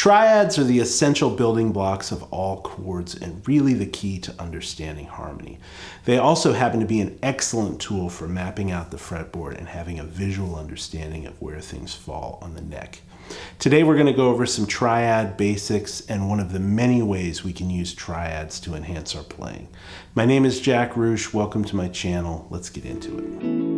Triads are the essential building blocks of all chords and really the key to understanding harmony. They also happen to be an excellent tool for mapping out the fretboard and having a visual understanding of where things fall on the neck. Today we're going to go over some triad basics and one of the many ways we can use triads to enhance our playing. My name is Jack Ruch. Welcome to my channel. Let's get into it.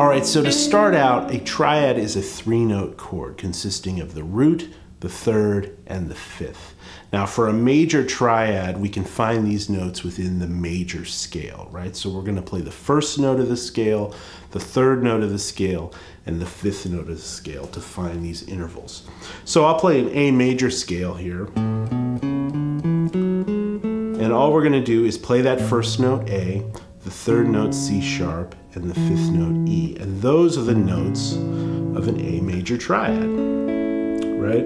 All right, so to start out, a triad is a three note chord consisting of the root, the third, and the fifth. Now for a major triad, we can find these notes within the major scale, right? So we're gonna play the first note of the scale, the third note of the scale, and the fifth note of the scale to find these intervals. So I'll play an A major scale here. And all we're gonna do is play that first note A, the third note C sharp, and the fifth note E. And those are the notes of an A major triad, right?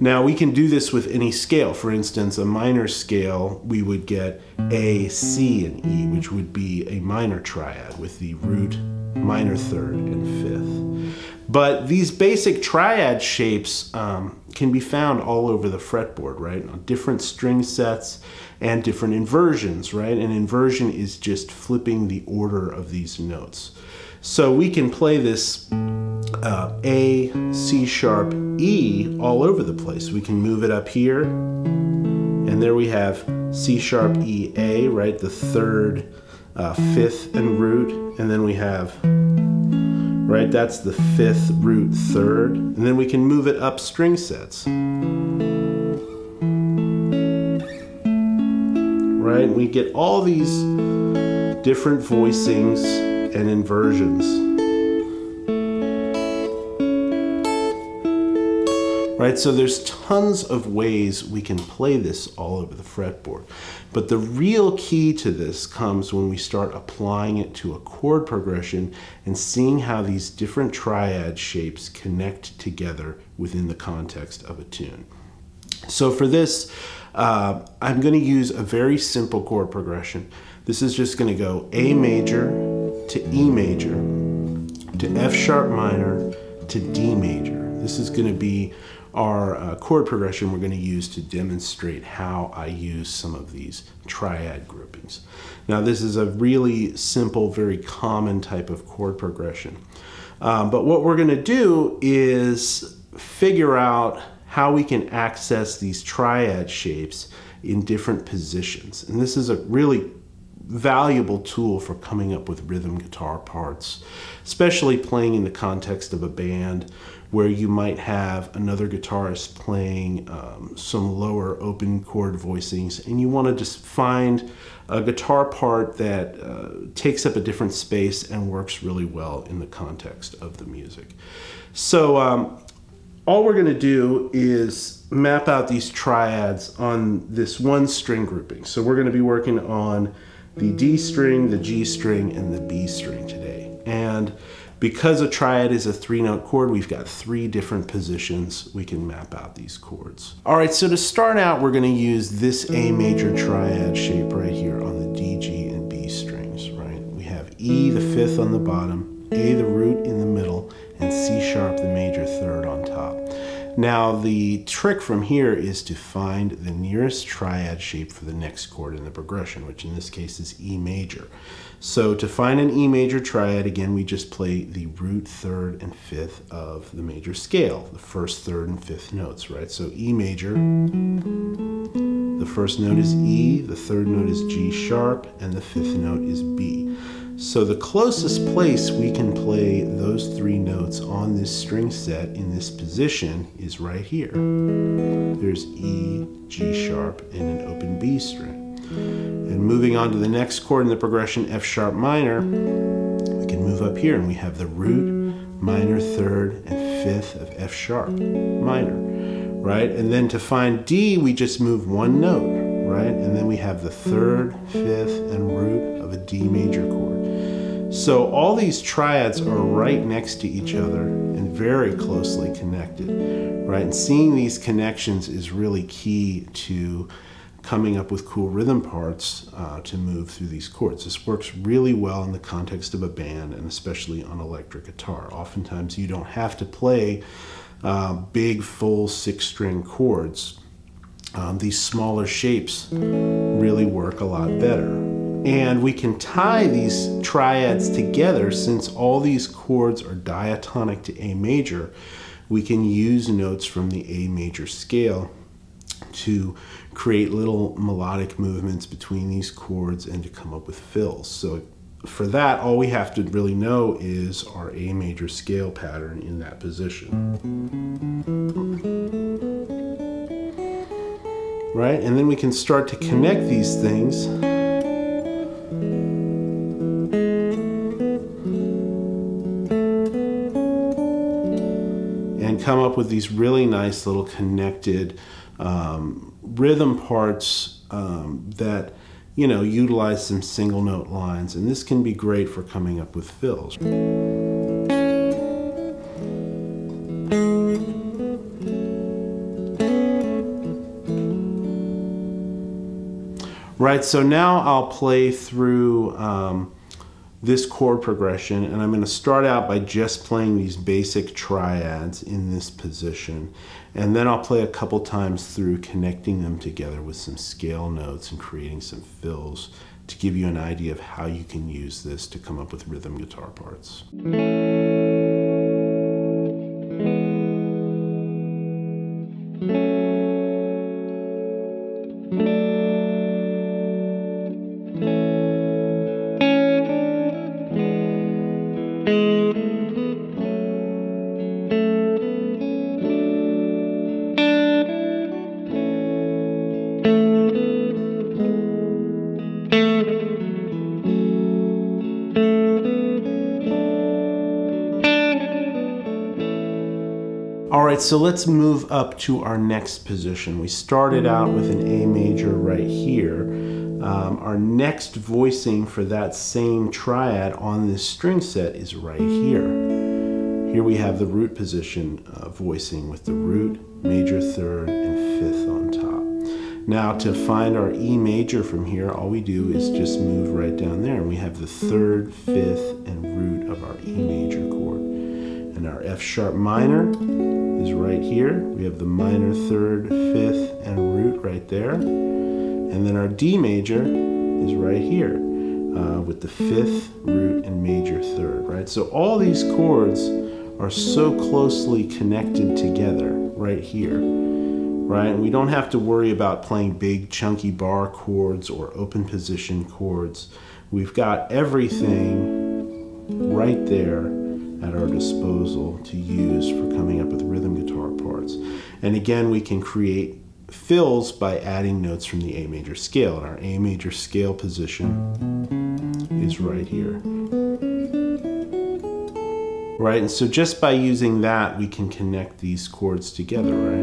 Now we can do this with any scale. For instance, a minor scale, we would get A, C, and E, which would be a minor triad with the root, minor third, and fifth. But these basic triad shapes um, can be found all over the fretboard, right? On different string sets and different inversions, right? An inversion is just flipping the order of these notes. So we can play this uh, A, C sharp, E all over the place. We can move it up here, and there we have C sharp, E, A, right? The third, uh, fifth, and root, and then we have right? That's the fifth root third. And then we can move it up string sets. Right? We get all these different voicings and inversions. right? So there's tons of ways we can play this all over the fretboard. But the real key to this comes when we start applying it to a chord progression and seeing how these different triad shapes connect together within the context of a tune. So for this, uh, I'm going to use a very simple chord progression. This is just going to go A major to E major to F sharp minor to D major. This is going to be our uh, chord progression we're going to use to demonstrate how I use some of these triad groupings. Now this is a really simple, very common type of chord progression. Um, but what we're going to do is figure out how we can access these triad shapes in different positions. And this is a really valuable tool for coming up with rhythm guitar parts, especially playing in the context of a band where you might have another guitarist playing um, some lower open chord voicings and you want to just find a guitar part that uh, takes up a different space and works really well in the context of the music. So um, all we're going to do is map out these triads on this one string grouping. So we're going to be working on the D string, the G string, and the B string today. And because a triad is a three note chord, we've got three different positions we can map out these chords. All right, so to start out, we're gonna use this A major triad shape right here on the D, G, and B strings, right? We have E, the fifth on the bottom, A, the root in the middle, and C sharp, the major. Now the trick from here is to find the nearest triad shape for the next chord in the progression, which in this case is E major. So to find an E major triad, again, we just play the root, third, and fifth of the major scale, the first, third, and fifth notes, right? So E major, the first note is E, the third note is G sharp, and the fifth note is B. So the closest place we can play those three notes on this string set in this position is right here. There's E, G sharp, and an open B string. And moving on to the next chord in the progression, F sharp minor, we can move up here and we have the root, minor third, and fifth of F sharp minor, right? And then to find D, we just move one note, right? And then we have the third, fifth, and root of a D major chord. So all these triads are right next to each other and very closely connected, right? And seeing these connections is really key to coming up with cool rhythm parts uh, to move through these chords. This works really well in the context of a band and especially on electric guitar. Oftentimes you don't have to play uh, big full six string chords. Um, these smaller shapes really work a lot better. And we can tie these triads together since all these chords are diatonic to A major. We can use notes from the A major scale to create little melodic movements between these chords and to come up with fills. So for that, all we have to really know is our A major scale pattern in that position. Right, and then we can start to connect these things. Come up with these really nice little connected um, rhythm parts um, that you know utilize some single note lines and this can be great for coming up with fills. Right so now I'll play through um, this chord progression and I'm going to start out by just playing these basic triads in this position and then I'll play a couple times through connecting them together with some scale notes and creating some fills to give you an idea of how you can use this to come up with rhythm guitar parts. So let's move up to our next position. We started out with an A major right here. Um, our next voicing for that same triad on this string set is right here. Here we have the root position uh, voicing with the root, major third, and fifth on top. Now to find our E major from here, all we do is just move right down there and we have the third, fifth, and root of our E major chord. And our F sharp minor is right here. We have the minor third, fifth, and root right there. And then our D major is right here uh, with the fifth, root, and major third, right? So all these chords are so closely connected together right here, right? And we don't have to worry about playing big chunky bar chords or open position chords. We've got everything right there at our disposal to use for coming up with rhythm guitar parts. And again, we can create fills by adding notes from the A major scale. And our A major scale position is right here. Right, and so just by using that, we can connect these chords together, right?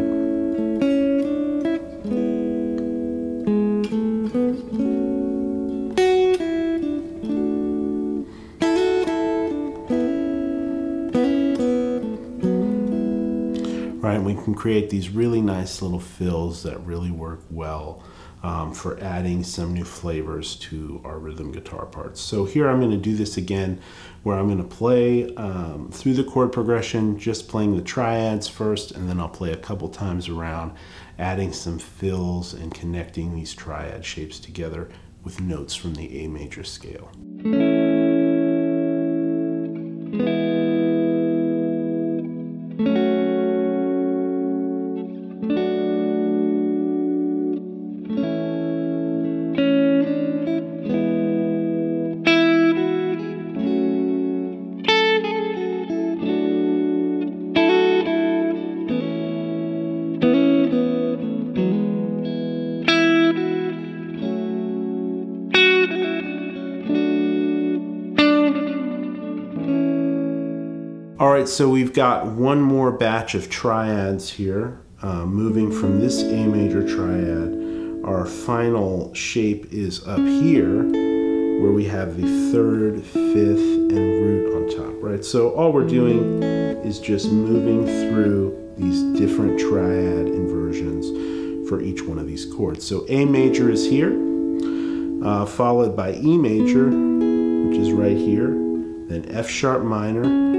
Can create these really nice little fills that really work well um, for adding some new flavors to our rhythm guitar parts. So here I'm going to do this again where I'm going to play um, through the chord progression, just playing the triads first, and then I'll play a couple times around, adding some fills and connecting these triad shapes together with notes from the A major scale. All right, so we've got one more batch of triads here, uh, moving from this A major triad. Our final shape is up here, where we have the third, fifth, and root on top, right? So all we're doing is just moving through these different triad inversions for each one of these chords. So A major is here, uh, followed by E major, which is right here, then F sharp minor,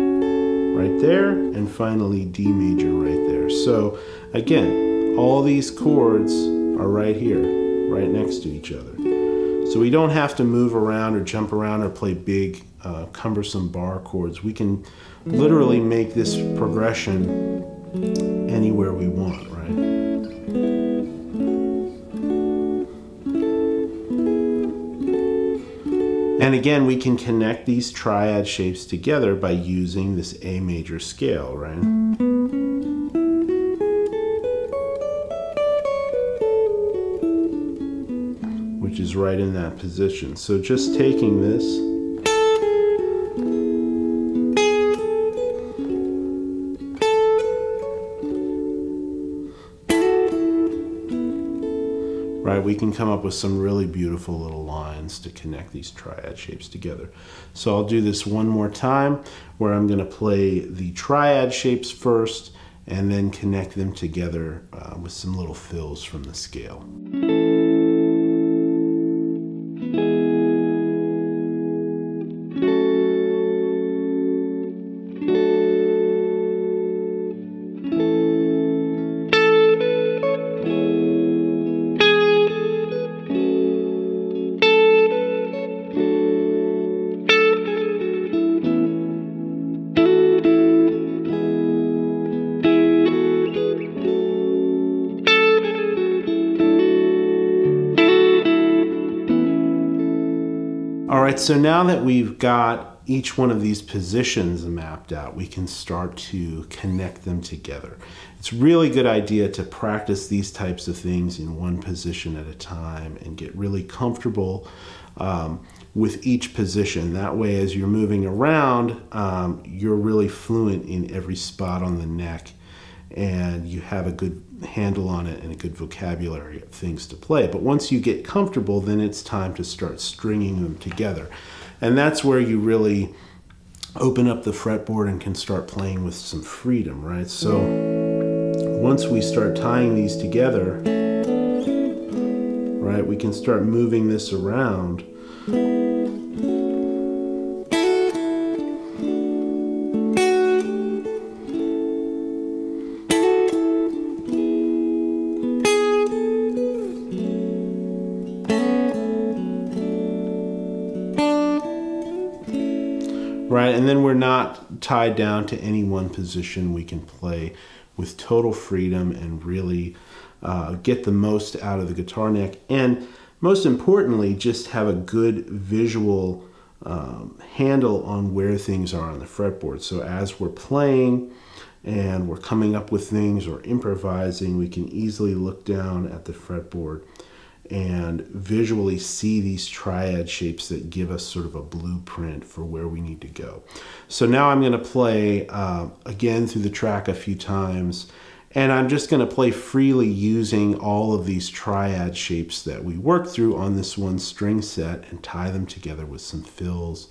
right there, and finally D major right there. So again, all these chords are right here, right next to each other. So we don't have to move around or jump around or play big, uh, cumbersome bar chords. We can literally make this progression anywhere we want, right? And again, we can connect these triad shapes together by using this A major scale, right? Which is right in that position. So just taking this right, we can come up with some really beautiful little lines to connect these triad shapes together. So I'll do this one more time where I'm going to play the triad shapes first and then connect them together uh, with some little fills from the scale. So now that we've got each one of these positions mapped out, we can start to connect them together. It's really good idea to practice these types of things in one position at a time and get really comfortable um, with each position. That way, as you're moving around, um, you're really fluent in every spot on the neck and you have a good handle on it and a good vocabulary of things to play. But once you get comfortable, then it's time to start stringing them together. And that's where you really open up the fretboard and can start playing with some freedom, right? So once we start tying these together, right, we can start moving this around right? And then we're not tied down to any one position. We can play with total freedom and really uh, get the most out of the guitar neck. And most importantly, just have a good visual um, handle on where things are on the fretboard. So as we're playing and we're coming up with things or improvising, we can easily look down at the fretboard and visually see these triad shapes that give us sort of a blueprint for where we need to go. So now I'm going to play uh, again through the track a few times and I'm just going to play freely using all of these triad shapes that we worked through on this one string set and tie them together with some fills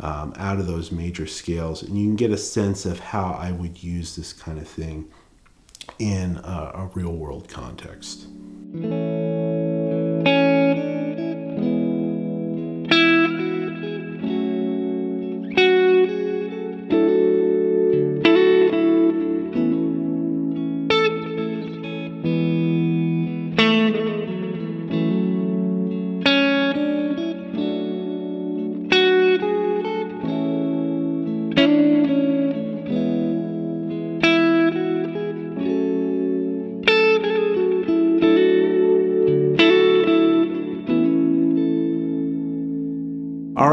um, out of those major scales. And you can get a sense of how I would use this kind of thing in a, a real world context.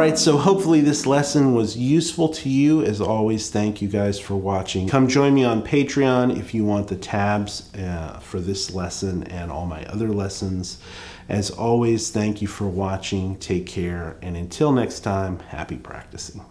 Right, so hopefully this lesson was useful to you. As always, thank you guys for watching. Come join me on Patreon if you want the tabs uh, for this lesson and all my other lessons. As always, thank you for watching. Take care, and until next time, happy practicing.